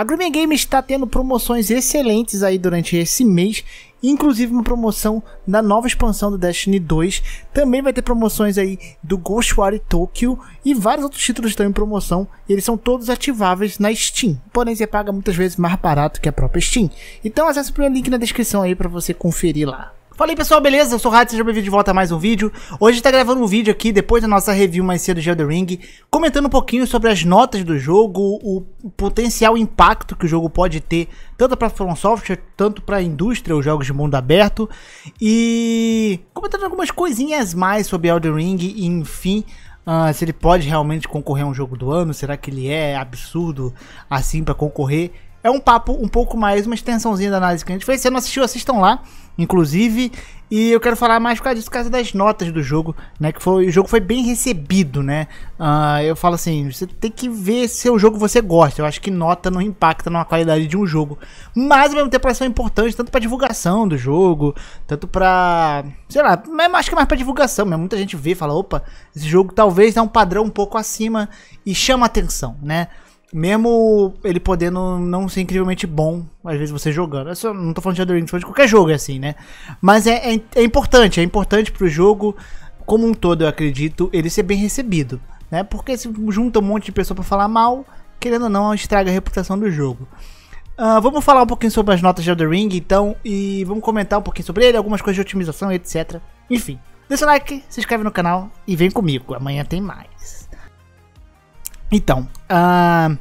A Green Games está tendo promoções excelentes aí durante esse mês, inclusive uma promoção da nova expansão do Destiny 2. Também vai ter promoções aí do Ghostwire Tokyo e vários outros títulos estão em promoção. E eles são todos ativáveis na Steam, porém você paga muitas vezes mais barato que a própria Steam. Então acesse o link na descrição aí para você conferir lá. Fala aí pessoal, beleza? Eu sou o Rádio, seja bem-vindo de volta a mais um vídeo. Hoje a gente tá gravando um vídeo aqui, depois da nossa review mais cedo de Elden Ring, comentando um pouquinho sobre as notas do jogo, o potencial impacto que o jogo pode ter, tanto para From Software, tanto para a indústria, os jogos de mundo aberto, e comentando algumas coisinhas mais sobre Elden Ring, e enfim, Uh, se ele pode realmente concorrer a um jogo do ano, será que ele é absurdo assim para concorrer? É um papo um pouco mais, uma extensãozinha da análise que a gente fez. Se não assistiu, assistam lá, inclusive. E eu quero falar mais por causa disso, por causa das notas do jogo, né? Que foi, o jogo foi bem recebido, né? Uh, eu falo assim, você tem que ver se o jogo você gosta. Eu acho que nota não impacta na qualidade de um jogo. Mas ao mesmo tempo elas são tanto pra divulgação do jogo, tanto pra. Sei lá, mas acho que é mais pra divulgação mesmo. Muita gente vê e fala, opa, esse jogo talvez dá um padrão um pouco acima e chama atenção, né? Mesmo ele podendo não ser incrivelmente bom, às vezes você jogando. Eu não tô falando de Elden Ring, falando de qualquer jogo, é assim, né? Mas é, é, é importante, é importante pro jogo, como um todo, eu acredito, ele ser bem recebido, né? Porque se junta um monte de pessoa para falar mal, querendo ou não, estraga a reputação do jogo. Uh, vamos falar um pouquinho sobre as notas de Elden Ring, então, e vamos comentar um pouquinho sobre ele, algumas coisas de otimização, etc. Enfim, deixa o like, se inscreve no canal e vem comigo, amanhã tem mais. Então, uh,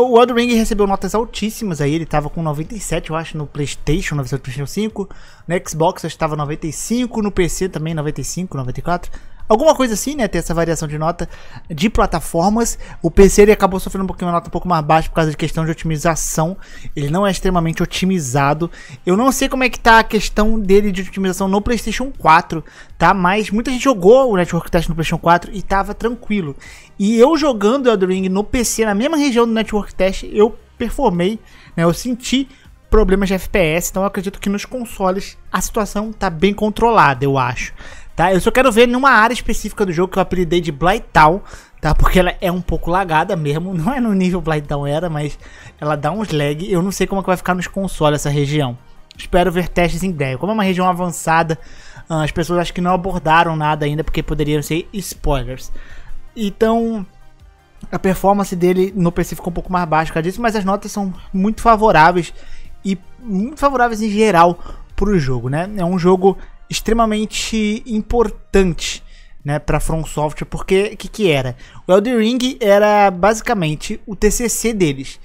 o Elden Ring recebeu notas altíssimas aí, ele tava com 97, eu acho, no Playstation, na versão do Playstation 5, no Xbox acho que tava 95, no PC também 95, 94. Alguma coisa assim, né? Ter essa variação de nota de plataformas. O PC ele acabou sofrendo um pouquinho uma nota um pouco mais baixa por causa de questão de otimização. Ele não é extremamente otimizado. Eu não sei como é que tá a questão dele de otimização no PlayStation 4, tá? Mas muita gente jogou o Network Test no PlayStation 4 e tava tranquilo. E eu jogando Elden Ring no PC, na mesma região do Network Test, eu performei, né? Eu senti problemas de FPS, então eu acredito que nos consoles a situação tá bem controlada, eu acho tá? Eu só quero ver numa área específica do jogo que eu apelidei de Blighttown, tá? Porque ela é um pouco lagada mesmo, não é no nível Blighttown era, mas ela dá uns lag. Eu não sei como é que vai ficar nos consoles essa região. Espero ver testes em breve. Como é uma região avançada, ah, as pessoas acho que não abordaram nada ainda porque poderiam ser spoilers. Então, a performance dele no PC ficou um pouco mais baixa por disso, mas as notas são muito favoráveis e muito favoráveis em geral para o jogo, né? É um jogo extremamente importante né, para From Software, porque o que, que era? O Elden Ring era basicamente o TCC deles.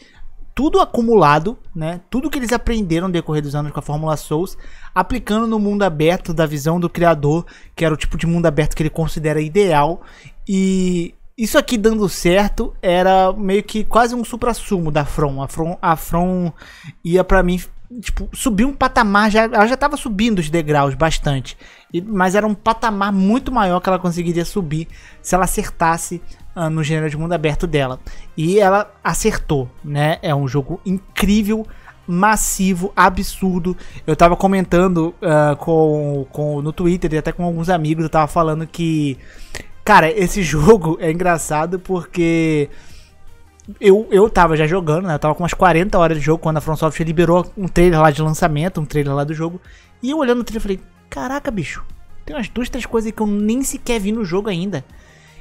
Tudo acumulado, né? Tudo que eles aprenderam no decorrer dos anos com a Fórmula Souls, aplicando no mundo aberto da visão do criador, que era o tipo de mundo aberto que ele considera ideal. E isso aqui dando certo era meio que quase um supra-sumo da From. A From, a From ia para mim tipo, subir um patamar, já, ela já estava subindo os degraus bastante, e, mas era um patamar muito maior que ela conseguiria subir se ela acertasse uh, no gênero de mundo aberto dela. E ela acertou, né? É um jogo incrível, massivo, absurdo. Eu tava comentando uh, com, com, no Twitter e até com alguns amigos, eu tava falando que, cara, esse jogo é engraçado porque eu, eu tava já jogando, né? Eu tava com umas 40 horas de jogo quando a From Software liberou um trailer lá de lançamento, um trailer lá do jogo. E eu olhando o trailer falei, caraca, bicho, tem umas duas, três coisas que eu nem sequer vi no jogo ainda.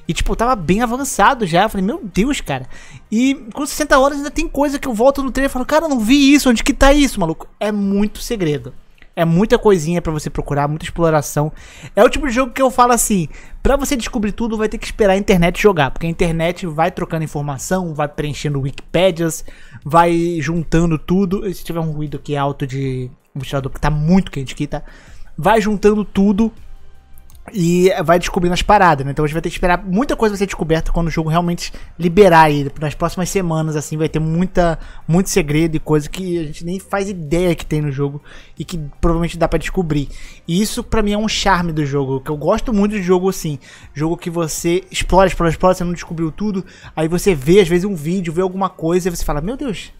E tipo, eu tava bem avançado já. Eu falei, meu Deus, cara. E com 60 horas ainda tem coisa que eu volto no trailer e falo, cara, não vi isso, onde que tá isso, maluco? É muito segredo. É muita coisinha para você procurar, muita exploração. É o tipo de jogo que eu falo assim, para você descobrir tudo vai ter que esperar a internet jogar, porque a internet vai trocando informação, vai preenchendo wikipedias, vai juntando tudo. Se tiver um ruído aqui alto de ventilador, porque tá muito quente aqui, tá? Vai juntando tudo e vai descobrindo as paradas, né? Então a gente vai ter que esperar muita coisa vai ser descoberta quando o jogo realmente liberar ele. Nas próximas semanas, assim, vai ter muita, muito segredo e coisa que a gente nem faz ideia que tem no jogo e que provavelmente dá para descobrir. E isso para mim é um charme do jogo, que eu gosto muito de jogo assim, jogo que você explora, explora, explora, você não descobriu tudo, aí você vê às vezes um vídeo, vê alguma coisa e você fala: "Meu Deus,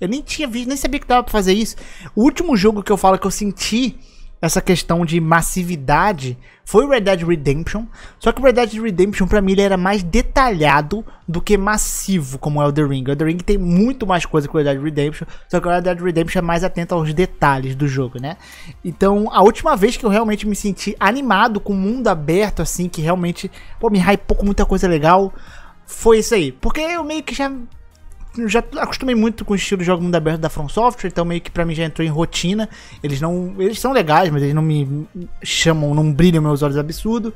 eu nem tinha visto, nem sabia que dava pra fazer isso". O último jogo que eu falo que eu senti essa questão de massividade foi o Red Dead Redemption. Só que o Red Dead Redemption, pra mim, ele era mais detalhado do que massivo, como é o The Ring. O The Ring tem muito mais coisa que o Red Dead Redemption, só que o Red Dead Redemption é mais atento aos detalhes do jogo, né? Então, a última vez que eu realmente me senti animado com o mundo aberto, assim, que realmente, pô, me hypou com muita coisa legal, foi isso aí. Porque eu meio que já já acostumei muito com o estilo de jogo mundo aberto da From Software, então meio que pra mim já entrou em rotina. Eles não. Eles são legais, mas eles não me chamam, não brilham meus olhos absurdo.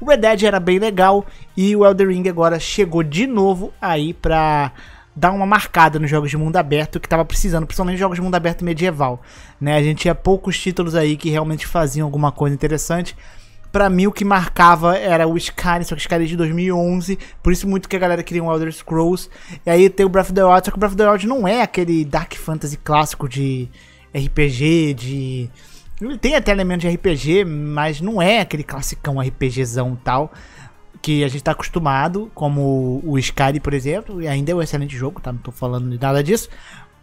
O Red Dead era bem legal e o Elder Ring agora chegou de novo aí pra dar uma marcada nos jogos de mundo aberto que tava precisando, principalmente jogos de mundo aberto medieval. Né? A gente tinha poucos títulos aí que realmente faziam alguma coisa interessante. Pra mim, o que marcava era o Skyrim, só que Skyrim é de 2011. Por isso, muito que a galera queria um Elder Scrolls. E aí tem o Breath of the Wild, só que o Breath of the Wild não é aquele Dark Fantasy clássico de RPG, de. Tem até elementos de RPG, mas não é aquele classicão RPGzão tal que a gente tá acostumado, como o Skyrim, por exemplo, e ainda é um excelente jogo, tá? Não tô falando de nada disso.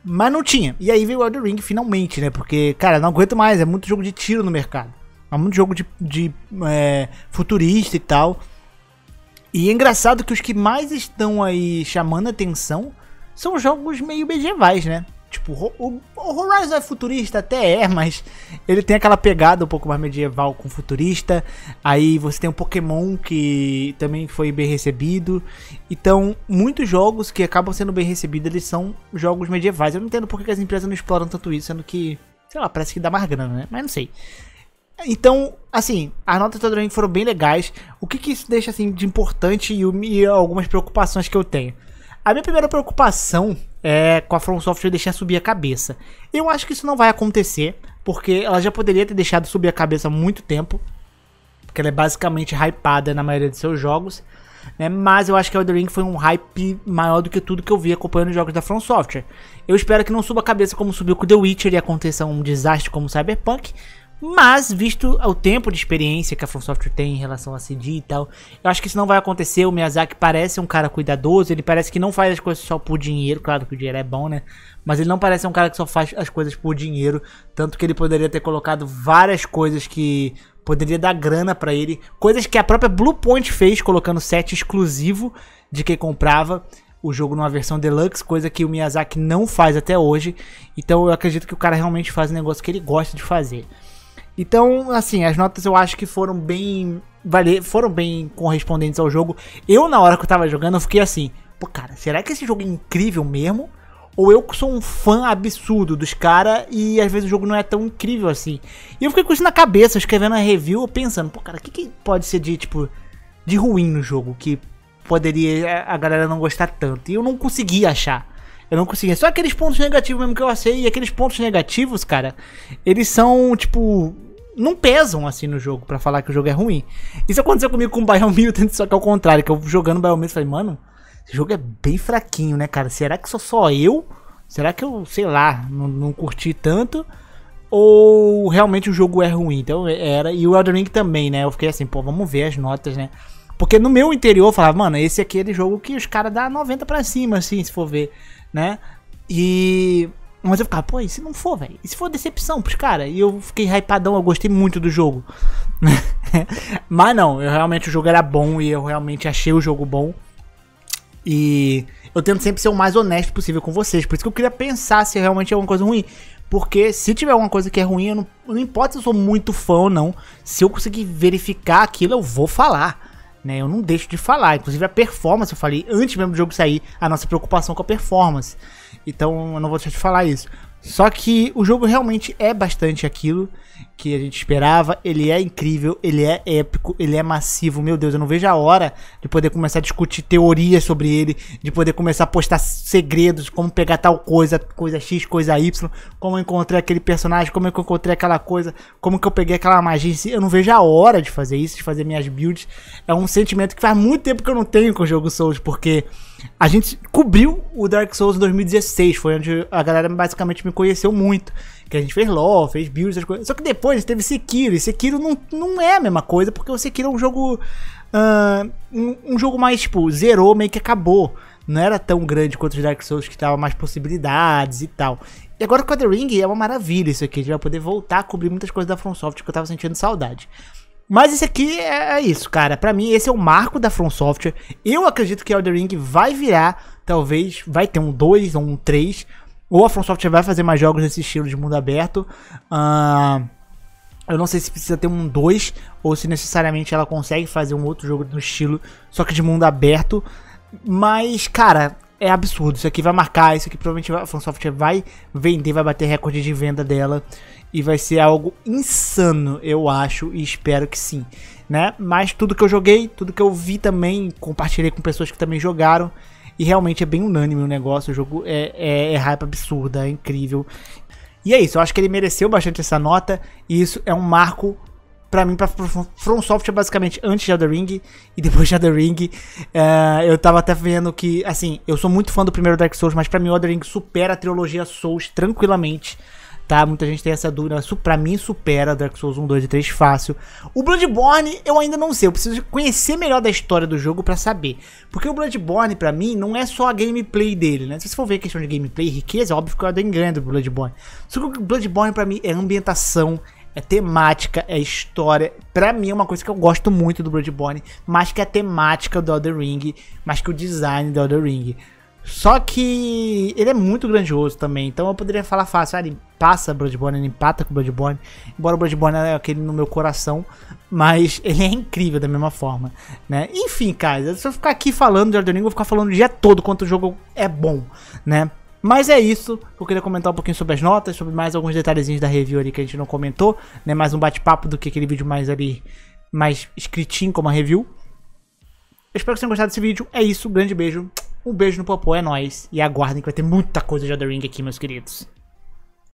Mas não tinha. E aí veio o Elder Ring finalmente, né? Porque, cara, não aguento mais, é muito jogo de tiro no mercado. É muito jogo de, de é, futurista e tal. E é engraçado que os que mais estão aí chamando atenção são jogos meio medievais, né? Tipo, o, Horizon é futurista, até é, mas ele tem aquela pegada um pouco mais medieval com futurista. Aí você tem o Pokémon que também foi bem recebido. Então, muitos jogos que acabam sendo bem recebidos, eles são jogos medievais. Eu não entendo por que as empresas não exploram tanto isso, sendo que, sei lá, parece que dá mais grana, né? Mas não sei. Então, assim, as notas do Elden foram bem legais. O que, que isso deixa assim de importante e, e, algumas preocupações que eu tenho? A minha primeira preocupação é com a From Software deixar subir a cabeça. Eu acho que isso não vai acontecer, porque ela já poderia ter deixado subir a cabeça há muito tempo. Porque ela é basicamente hypada na maioria de seus jogos. Né? Mas eu acho que Elden Ring foi um hype maior do que tudo que eu vi acompanhando os jogos da From Software. Eu espero que não suba a cabeça como subiu com The Witcher e aconteça um desastre como Cyberpunk. Mas, visto o tempo de experiência que a From Software tem em relação a CD e tal, eu acho que isso não vai acontecer. O Miyazaki parece um cara cuidadoso, ele parece que não faz as coisas só por dinheiro. Claro que o dinheiro é bom, né? Mas ele não parece um cara que só faz as coisas por dinheiro. Tanto que ele poderia ter colocado várias coisas que poderia dar grana para ele. Coisas que a própria Bluepoint fez, colocando set exclusivo de quem comprava o jogo numa versão deluxe, coisa que o Miyazaki não faz até hoje. Então eu acredito que o cara realmente faz um negócio que ele gosta de fazer. Então, assim, as notas eu acho que foram bem. Foram bem correspondentes ao jogo. Eu, na hora que eu tava jogando, eu fiquei assim, pô, cara, será que esse jogo é incrível mesmo? Ou eu que sou um fã absurdo dos caras e às vezes o jogo não é tão incrível assim. E eu fiquei com isso na cabeça, escrevendo a review, pensando, pô, cara, o que, que pode ser de, tipo, de ruim no jogo que poderia a galera não gostar tanto? E eu não consegui achar. Eu não conseguia. Só aqueles pontos negativos mesmo que eu achei. E aqueles pontos negativos, cara, eles são, tipo, não pesam assim no jogo para falar que o jogo é ruim. Isso aconteceu comigo com o Biomutant, só que ao contrário, que eu jogando Biomutant falei, mano, esse jogo é bem fraquinho, né, cara? Será que sou só eu? Será que eu, sei lá, não, não curti tanto? Ou realmente o jogo é ruim? Então era. E o Elden Ring também, né? Eu fiquei assim, pô, vamos ver as notas, né? Porque no meu interior eu falava, mano, esse aqui é aquele jogo que os caras dão 90 para cima, assim, se for ver, né? E mas eu ficava, pô, e se não for, velho? E se for decepção pros caras? E eu fiquei hypadão, eu gostei muito do jogo. Mas não, eu realmente o jogo era bom e eu realmente achei o jogo bom. E eu tento sempre ser o mais honesto possível com vocês. Por isso que eu queria pensar se realmente é alguma coisa ruim. Porque se tiver alguma coisa que é ruim, eu não, não importa se eu sou muito fã ou não. Se eu conseguir verificar aquilo, eu vou falar. Né, eu não deixo de falar. Inclusive a performance, eu falei antes mesmo do jogo sair, a nossa preocupação com a performance. Então eu não vou deixar de falar isso. Só que o jogo realmente é bastante aquilo que a gente esperava. Ele é incrível, ele é épico, ele é massivo. Meu Deus, eu não vejo a hora de poder começar a discutir teorias sobre ele, de poder começar a postar segredos, como pegar tal coisa, coisa X, coisa Y, como eu encontrei aquele personagem, como eu encontrei aquela coisa, como que eu peguei aquela magia. Eu não vejo a hora de fazer isso, de fazer minhas builds. É um sentimento que faz muito tempo que eu não tenho com o jogo Souls, porque a gente cobriu o Dark Souls em 2016, foi onde a galera basicamente me conheceu muito que a gente fez LoL, fez builds, essas coisas. Só que depois teve Sekiro, e Sekiro não, não é a mesma coisa, porque o Sekiro é um jogo. Uh, um, um, jogo mais, tipo, zerou, meio que acabou. não era tão grande quanto os Dark Souls, que tava mais possibilidades e tal. E agora com a The Ring é uma maravilha isso aqui, a gente vai poder voltar a cobrir muitas coisas da From Software que eu tava sentindo saudade. Mas esse aqui é, é isso, cara. Para mim, esse é o marco da From Software. Eu acredito que Elden Ring vai virar, talvez, vai ter um 2 ou um 3. Ou a From Software vai fazer mais jogos nesse estilo de mundo aberto. Uh, eu não sei se precisa ter um 2 ou se necessariamente ela consegue fazer um outro jogo no estilo, só que de mundo aberto. Mas, cara, é absurdo. Isso aqui vai marcar, isso aqui provavelmente a From Software vai vender, vai bater recorde de venda dela. E vai ser algo insano, eu acho, e espero que sim. Né? Mas tudo que eu joguei, tudo que eu vi também, compartilhei com pessoas que também jogaram. E realmente é bem unânime o negócio. O jogo é, é, é hype absurda, é incrível. E é isso, eu acho que ele mereceu bastante essa nota. E isso é um marco pra mim, pra From Software, basicamente, antes de Elder Ring e depois de Elder Ring. Uh, eu tava até vendo que, assim, eu sou muito fã do primeiro Dark Souls, mas pra mim o Ring supera a trilogia Souls tranquilamente tá? Muita gente tem essa dúvida, pra mim supera Dark Souls 1, 2 e 3 fácil. O Bloodborne eu ainda não sei, eu preciso conhecer melhor da história do jogo para saber. Porque o Bloodborne pra mim não é só a gameplay dele, né? Se você for ver a questão de gameplay e riqueza, é óbvio que eu adoro ganho do Bloodborne. Só que o Bloodborne pra mim é ambientação, é temática, é história. Pra mim é uma coisa que eu gosto muito do Bloodborne, mais que a temática do Elder Ring, mais que o design do Elder Ring. Só que ele é muito grandioso também, então eu poderia falar fácil, ah, ele passa Bloodborne, ele empata com Bloodborne, embora o Bloodborne é aquele no meu coração, mas ele é incrível da mesma forma, né? Enfim, cara, se eu ficar aqui falando de Elden Ring, eu vou ficar falando o dia todo quanto o jogo é bom, né? Mas é isso, eu queria comentar um pouquinho sobre as notas, sobre mais alguns detalhezinhos da review ali que a gente não comentou, né? Mais um bate-papo do que aquele vídeo mais ali, mais escritinho como a review. Eu espero que vocês tenham gostado desse vídeo, é isso, grande beijo. Um beijo no popô, é nóis. E aguardem que vai ter muita coisa de The Ring aqui, meus queridos.